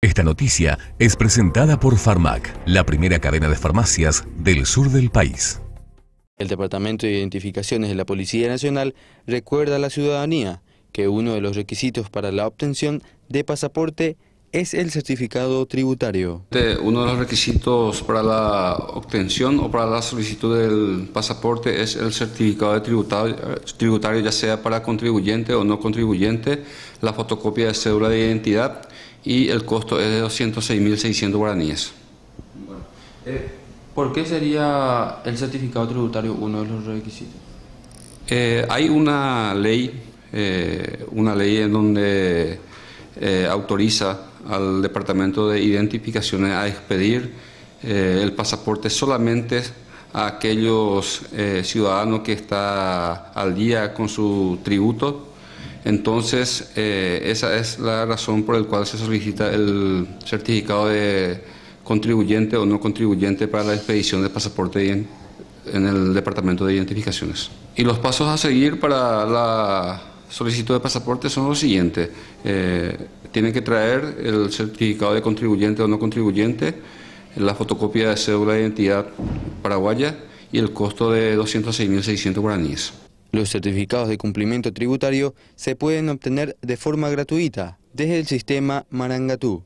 Esta noticia es presentada por Farmac, la primera cadena de farmacias del sur del país. El Departamento de Identificaciones de la Policía Nacional recuerda a la ciudadanía que uno de los requisitos para la obtención de pasaporte es el certificado tributario. Uno de los requisitos para la obtención o para la solicitud del pasaporte es el certificado de tributario, tributario, ya sea para contribuyente o no contribuyente, la fotocopia de cédula de identidad y el costo es de 206.600 guaraníes. Eh, ¿Por qué sería el certificado tributario uno de los requisitos? Eh, hay una ley, eh, una ley en donde autoriza al Departamento de Identificaciones a expedir el pasaporte solamente a aquellos ciudadanos que están al día con su tributo entonces, eh, esa es la razón por la cual se solicita el certificado de contribuyente o no contribuyente para la expedición de pasaporte en, el Departamento de Identificaciones. Y los pasos a seguir para la solicitud de pasaporte son los siguientes. Eh, tienen que traer el certificado de contribuyente o no contribuyente, la fotocopia de cédula de identidad paraguaya y el costo de 206.600 guaraníes. Los certificados de cumplimiento tributario se pueden obtener de forma gratuita desde el sistema Marangatú.